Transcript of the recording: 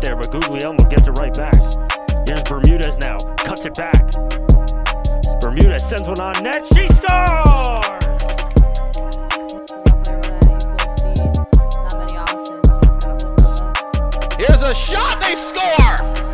there, but Guglielmo gets it right back. Here's Bermudez now, cuts it back. Bermudez sends one on net, she scores! Here's a shot, they score!